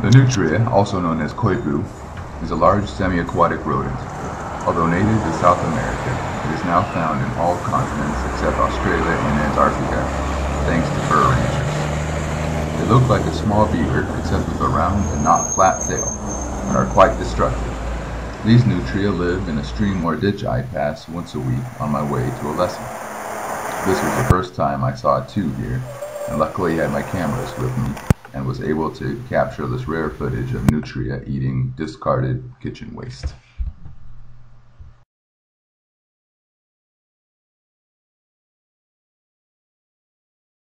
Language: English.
The nutria, also known as coypu, is a large semi-aquatic rodent. Although native to South America, it is now found in all continents except Australia and Antarctica, thanks to fur ranchers. They look like a small beaver except with a round and not flat tail, and are quite destructive. These nutria live in a stream or ditch I pass once a week on my way to a lesson. This was the first time I saw two here, and luckily I had my cameras with me and was able to capture this rare footage of nutria eating discarded kitchen waste.